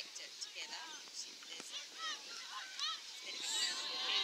checked it together. A,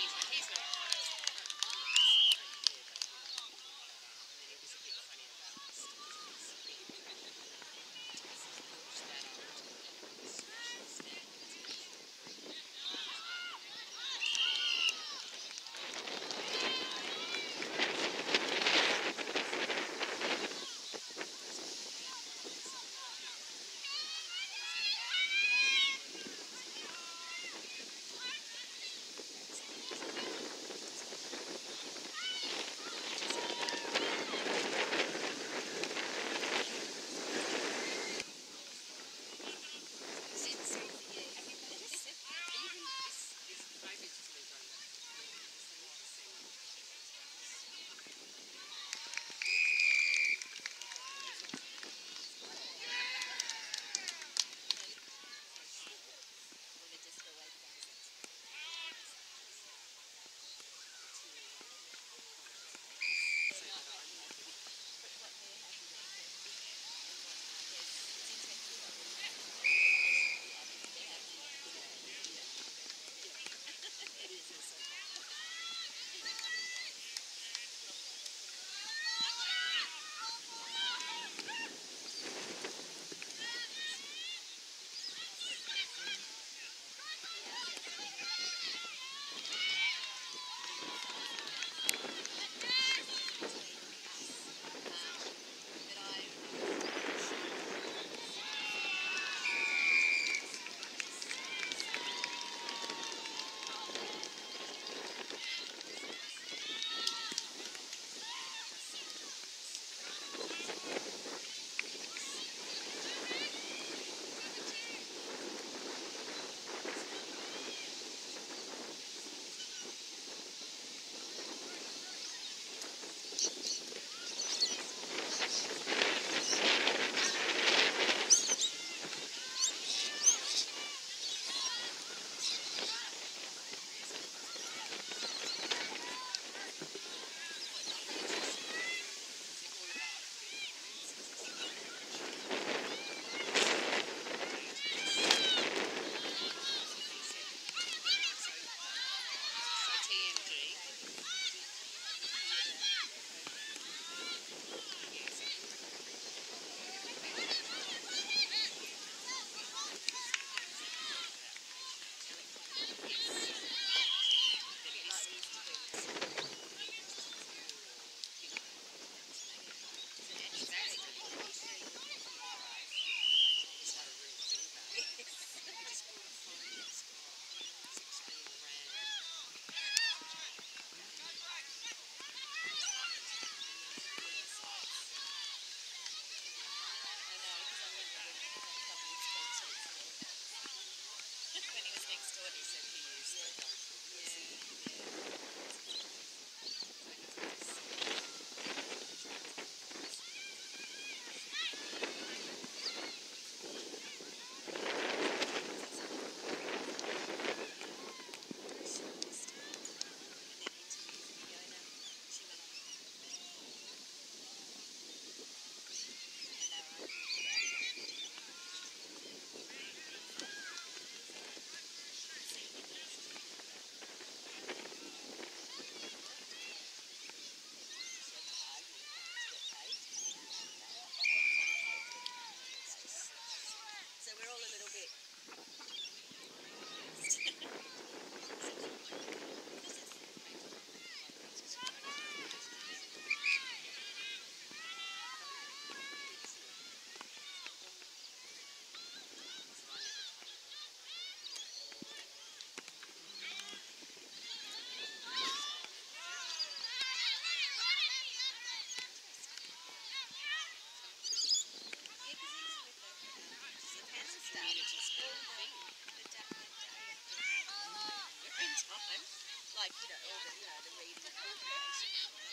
like, you know, all the, you know, the reading.